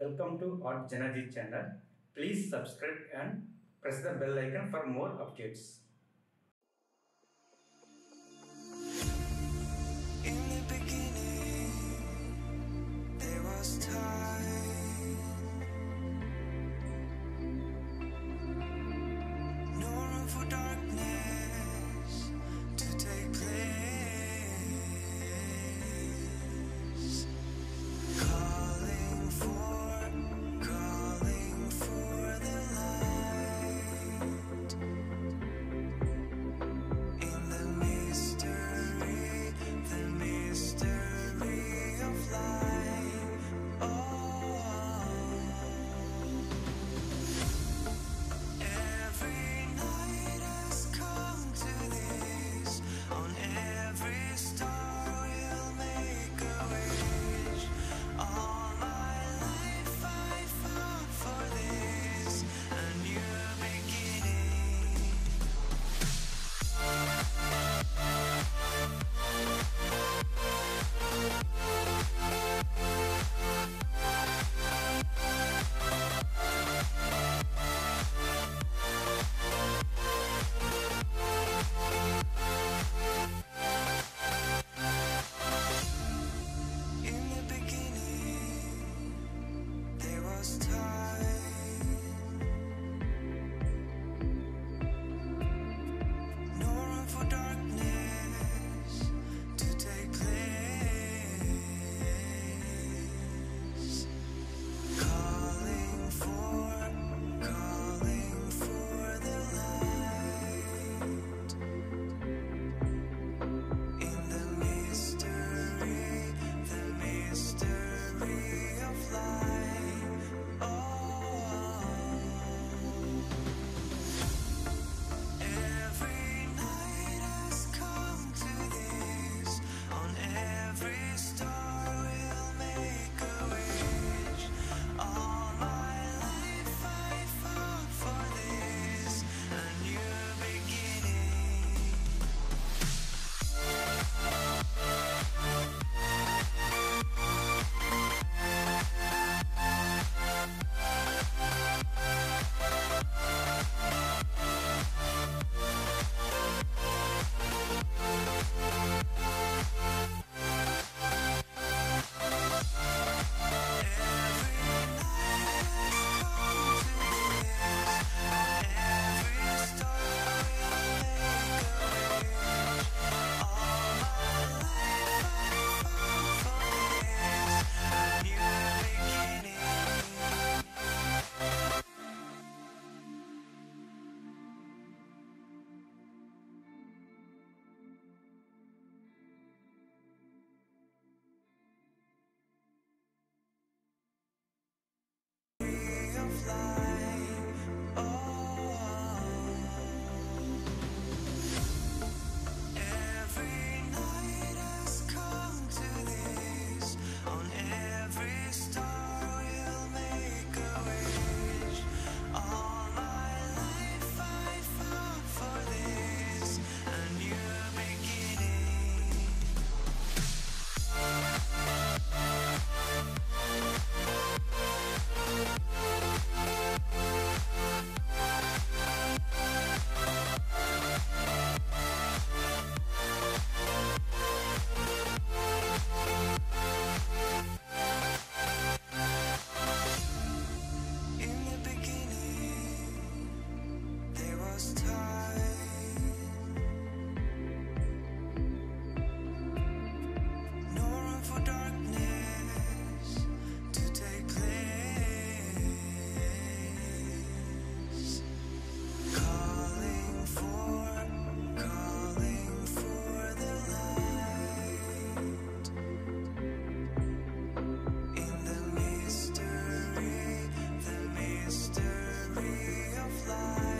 Welcome to Art JanaG channel. Please subscribe and press the bell icon for more updates. In the beginning, there was time. fly.